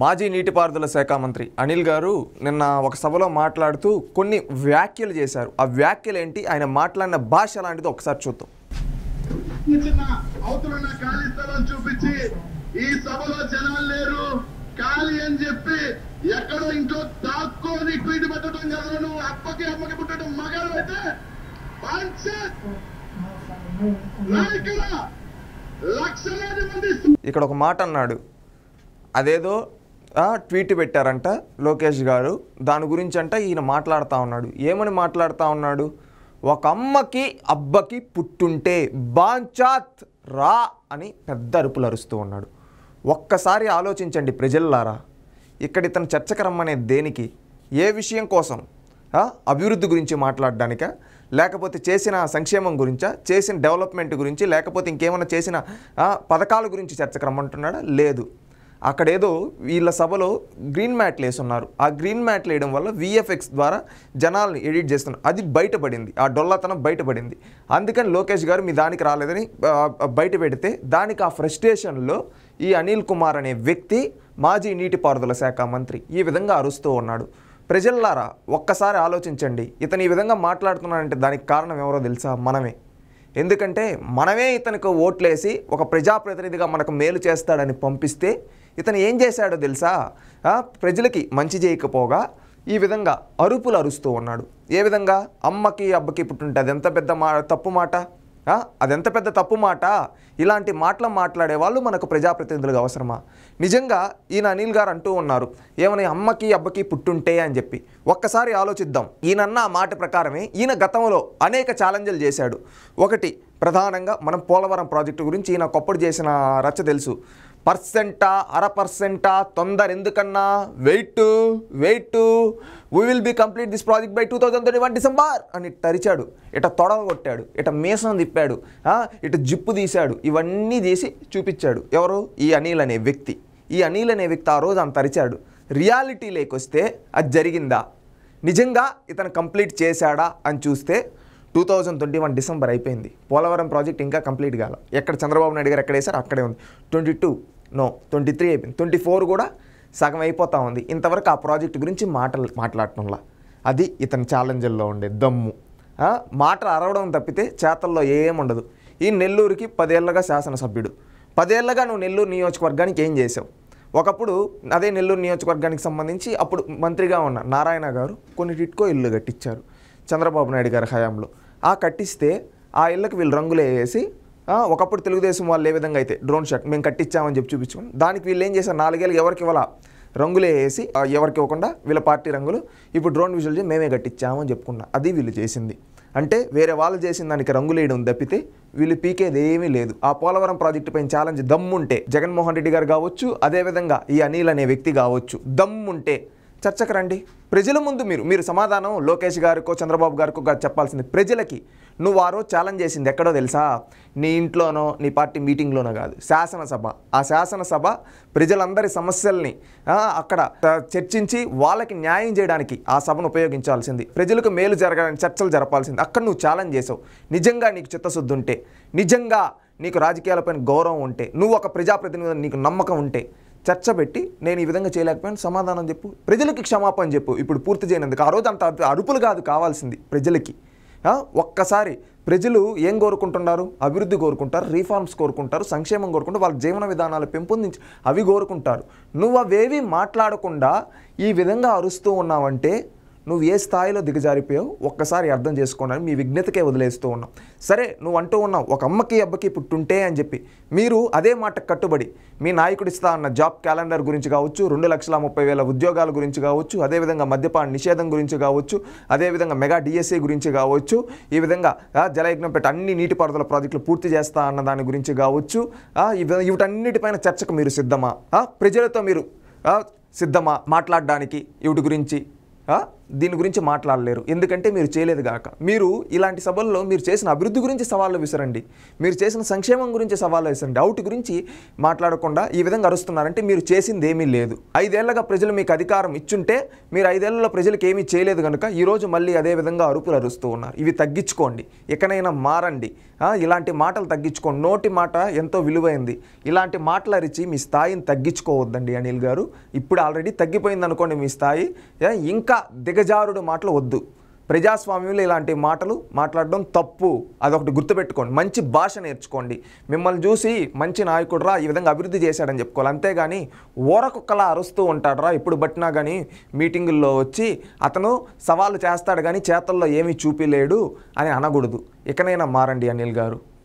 మాజీ నీటిపారుదల శాఖ మంత్రి అనిల్ గారు నిన్న ఒక సభలో మాట్లాడుతూ కొన్ని వ్యాఖ్యలు చేశారు. ఆ వ్యాఖ్యలు ఏంటి ఆయన మాట్లాడిన భాష లాంటిది ఒకసారి చూద్దాం. చిన్న చిన్న అవతలున్న ఖాళీ స్థలం చూపించి ఈ సభలో జనాలు లేరు. ఖాళీ అని చెప్పి ఎక్కడో ఇంట్లో దాక్కొని ట్వీట్ పెట్టడం కదా. నువ్వు అప్పకి అమ్మకి పుట్టడం మగాడు అయితే పంచాయత్ నాయకుల లక్షలాది మంది ఇక్కడ ఒక మాట అన్నాడు. అదేదో ట్వీట్ పెట్టారంట లోకేష్ గారు. దాని గురించి అంట ఈయన మాట్లాడుతూ ఉన్నాడు. ఏమని మాట్లాడుతూ ఉన్నాడు? ఒక అమ్మకి అబ్బకి పుట్టుంటే బాంచాత్ రా అని పెద్ద అరుపులు అరుస్తూ ఉన్నాడు. ఒక్కసారి ఆలోచించండి ప్రజల్లారా. ఇక్కడ ఇతను చర్చకు రమ్మనే దేనికి? ఏ విషయం కోసం? అభివృద్ధి గురించి మాట్లాడడానికా? లేకపోతే చేసిన సంక్షేమం గురించా? చేసిన డెవలప్మెంట్ గురించి? లేకపోతే ఇంకేమైనా చేసిన పథకాల గురించి చర్చకు రమ్మంటున్నాడా? లేదు. అక్కడేదో వీళ్ళ సభలో గ్రీన్ మ్యాట్లు వేస్తున్నారు ఆ గ్రీన్ మ్యాట్లు వేయడం వల్ల విఎఫ్ఎక్స్ ద్వారా జనాల్ని ఎడిట్ చేస్తున్నారు. అది బయటపడింది. ఆ డొల్లతనం బయటపడింది. అందుకని లోకేష్ గారు మీ దానికి రాలేదని బయట పెడితే దానికి ఆ ఫ్రస్ట్రేషన్లో ఈ అనిల్ కుమార్ అనే వ్యక్తి మాజీ నీటిపారుదల శాఖ మంత్రి ఈ విధంగా అరుస్తూ ఉన్నాడు. ప్రజల్లారా ఒక్కసారి ఆలోచించండి. ఇతను ఈ విధంగా మాట్లాడుతున్నాడంటే దానికి కారణం ఎవరో తెలుసా? మనమే. ఎందుకంటే మనమే ఇతనికి ఓట్లేసి ఒక ప్రజాప్రతినిధిగా మనకు మేలు చేస్తాడని పంపిస్తే ఇతను ఏం చేశాడో తెలుసా? ప్రజలకి మంచి చేయకపోగా ఈ విధంగా అరుపులు అరుస్తూ ఉన్నాడు. ఏ విధంగా? అమ్మకి అబ్బకి పుట్టుంటే అది ఎంత పెద్ద మా తప్పు మాట? అదెంత పెద్ద తప్పు మాట? ఇలాంటి మాటలు మాట్లాడే వాళ్ళు మనకు ప్రజాప్రతినిధులుగా అవసరమా? నిజంగా ఈయన అనిల్ గారు అంటూ ఉన్నారు ఏమని అమ్మకి అబ్బకి పుట్టుంటే అని చెప్పి. ఒక్కసారి ఆలోచిద్దాం. ఈయనన్న ఆ మాట ప్రకారమే ఈయన గతంలో అనేక ఛాలెంజ్లు చేశాడు. ఒకటి ప్రధానంగా మనం పోలవరం ప్రాజెక్టు గురించి ఈయన ఒకప్పుడు చేసిన రచ్చ తెలుసు. పర్సెంటా అర పర్సెంటా తొందర ఎందుకన్నా? Wait wait. We will be complete this project by two thousand thirty one December అని తరిచాడు ఇట తొడవ కొట్టాడు. ఇట మీసం తిప్పాడు. ఇట జిప్పు తీశాడు. ఇవన్నీ చేసి చూపించాడు. ఎవరు? ఈ అనిల్ అనే వ్యక్తి. ఈ అనిల్ అనే వ్యక్తి ఆ రోజు అంత తరిచాడు రియాలిటీ లేకొస్తే అది జరిగిందా? నిజంగా ఇతను కంప్లీట్ చేశాడా అని చూస్తే two thousand twenty one December అయిపోయింది. పోలవరం ప్రాజెక్ట్ ఇంకా కంప్లీట్ కాల. ఎక్కడ చంద్రబాబు నాయుడు గారు ఎక్కడ వేశారు అక్కడే ఉంది. Twenty two no twenty three అయిపోయింది. ట్వంటీ ఫోర్ కూడా సగం అయిపోతా ఉంది. ఇంతవరకు ఆ ప్రాజెక్ట్ గురించి మాటలు మాట్లాడటంలా. అది ఇతని ఛాలెంజ్ల్లో ఉండే దమ్ము. మాట మాటలు అరవడం తప్పితే చేతల్లో ఏముండదు ఈ నెల్లూరుకి పదేళ్ళగా శాసనసభ్యుడు. పదేళ్ళగా నువ్వు నెల్లూరు నియోజకవర్గానికి ఏం చేసావు ఒకప్పుడు అదే నెల్లూరు నియోజకవర్గానికి సంబంధించి అప్పుడు మంత్రిగా ఉన్న నారాయణ గారు కొన్ని టిట్కో ఇల్లు కట్టించారు చంద్రబాబు నాయుడు గారి హయాంలో. ఆ కట్టిస్తే ఆ ఇళ్ళకి వీళ్ళు రంగులు వేసి ఒకప్పుడు తెలుగుదేశం వాళ్ళు ఏ విధంగా అయితే డ్రోన్ షాట్ మేము కట్టించామని చెప్పి చూపించుకుని దానికి వీళ్ళు ఏం చేశారు? నాలుగేళ్ళు ఎవరికి ఇవ్వాల? రంగులే వేసి ఎవరికి ఇవ్వకుండా వీళ్ళ పార్టీ రంగులు ఇప్పుడు డ్రోన్ విజువల్ చేసి మేమే కట్టించామని చెప్పుకున్నా. అది వీళ్ళు చేసింది. అంటే వేరే వాళ్ళు చేసిన దానికి రంగులు వేయడం తప్పితే వీళ్ళు పీకేది ఏమీ లేదు. ఆ పోలవరం ప్రాజెక్టు పైన ఛాలెంజ్ దమ్ముంటే జగన్మోహన్ రెడ్డి గారు కావచ్చు అదేవిధంగా ఈ అనిల్ అనే వ్యక్తి కావచ్చు దమ్ముంటే చర్చకు రండి ప్రజల ముందు మీరు మీరు సమాధానం లోకేష్ గారికో చంద్రబాబు గారికో గారు చెప్పాల్సింది ప్రజలకి. నువ్వు ఆ రోజు ఛాలెంజ్ చేసింది ఎక్కడో తెలుసా? నీ ఇంట్లోనో నీ పార్టీ మీటింగ్లోనో కాదు శాసనసభ. ఆ శాసనసభ ప్రజలందరి సమస్యల్ని అక్కడ చర్చించి వాళ్ళకి న్యాయం చేయడానికి ఆ సభను ఉపయోగించాల్సింది. ప్రజలకు మేలు జరగడానికి చర్చలు జరపాల్సింది. అక్కడ నువ్వు ఛాలెంజ్ చేసావు. నిజంగా నీకు చిత్తశుద్ధి ఉంటే నిజంగా నీకు రాజకీయాలపైన గౌరవం ఉంటే నువ్వు ఒక ప్రజాప్రతినిధి నీకు నమ్మకం ఉంటే చర్చ పెట్టి నేను ఈ విధంగా చేయలేకపోయాను సమాధానం చెప్పు. ప్రజలకి క్షమాపణ చెప్పు. ఇప్పుడు పూర్తి చేయనందుకు. ఆ రోజు అంత అరుపులు కాదు కావాల్సింది ప్రజలకి. ఒక్కసారి ప్రజలు ఏం కోరుకుంటున్నారు? అభివృద్ధి కోరుకుంటారు రీఫార్మ్స్ కోరుకుంటారు సంక్షేమం కోరుకుంటారు వాళ్ళ జీవన విధానాలు పెంపొందించి అవి కోరుకుంటారు. నువ్వు అవేవి మాట్లాడకుండా ఈ విధంగా అరుస్తూ ఉన్నావంటే నువ్వు ఏ స్థాయిలో దిగజారిపోయావు ఒక్కసారి అర్థం చేసుకోండి మీ విఘ్నతకే వదిలేస్తూ ఉన్నాం. సరే నువ్వు అంటూ ఉన్నావు ఒక అమ్మకి అబ్బకి పుట్టుంటే అని చెప్పి. మీరు అదే మాట కట్టుబడి మీ నాయకుడు ఇస్తా అన్న జాబ్ క్యాలెండర్ గురించి కావచ్చు రెండు లక్షల ముప్పై వేల ఉద్యోగాల గురించి కావచ్చు అదేవిధంగా మద్యపాన నిషేధం గురించి కావచ్చు అదేవిధంగా మెగా డిఎస్ఈ గురించి కావచ్చు ఈ విధంగా జలయజ్ఞం పెట్టి అన్ని నీటిపారుదల ప్రాజెక్టులు పూర్తి చేస్తా అన్న దాని గురించి కావచ్చు వీటన్నిటిపైన చర్చకు మీరు సిద్ధమా? ప్రజలతో మీరు సిద్ధమా మాట్లాడడానికి? వీటి గురించి దీని గురించి మాట్లాడలేరు. ఎందుకంటే మీరు చేయలేదు గాక. మీరు ఇలాంటి సభల్లో మీరు చేసిన అభివృద్ధి గురించి సవాళ్ళు విసరండి. మీరు చేసిన సంక్షేమం గురించి సవాళ్ళు విసరండి. అవుట్ గురించి మాట్లాడకుండా ఈ విధంగా అరుస్తున్నారంటే మీరు చేసింది ఏమీ లేదు. ఐదేళ్ళగా ప్రజలు మీకు అధికారం ఇచ్చుంటే మీరు ఐదేళ్ళలో ప్రజలకు ఏమీ చేయలేదు కనుక ఈరోజు మళ్ళీ అదే విధంగా అరుపులు అరుస్తూ ఉన్నారు. ఇవి తగ్గించుకోండి. ఎక్కడైనా మారండి. ఇలాంటి మాటలు తగ్గించుకోండి. నోటి మాట ఎంతో విలువైంది. ఇలాంటి మాటలు అరిచి మీ స్థాయిని తగ్గించుకోవద్దండి అనిల్ గారు. ఇప్పుడు ఆల్రెడీ తగ్గిపోయింది అనుకోండి మీ స్థాయి. ఇంకా దిగజారుడు మాటలు వద్దు. ప్రజాస్వామ్యంలో ఇలాంటి మాటలు మాట్లాడడం తప్పు. అదొకటి గుర్తుపెట్టుకోండి. మంచి భాష నేర్చుకోండి. మిమ్మల్ని చూసి మంచి నాయకుడురా ఈ విధంగా అభివృద్ధి చేశాడని చెప్పుకోవాలి. అంతేగాని ఊరకొక్కలా అరుస్తూ ఉంటాడురా. ఇప్పుడు బట్టినా కానీ మీటింగుల్లో వచ్చి అతను సవాళ్ళు చేస్తాడు కానీ చేతల్లో ఏమీ చూపిలేడు అని అనకూడదు. ఇకనైనా మారండి అనిల్ గారు.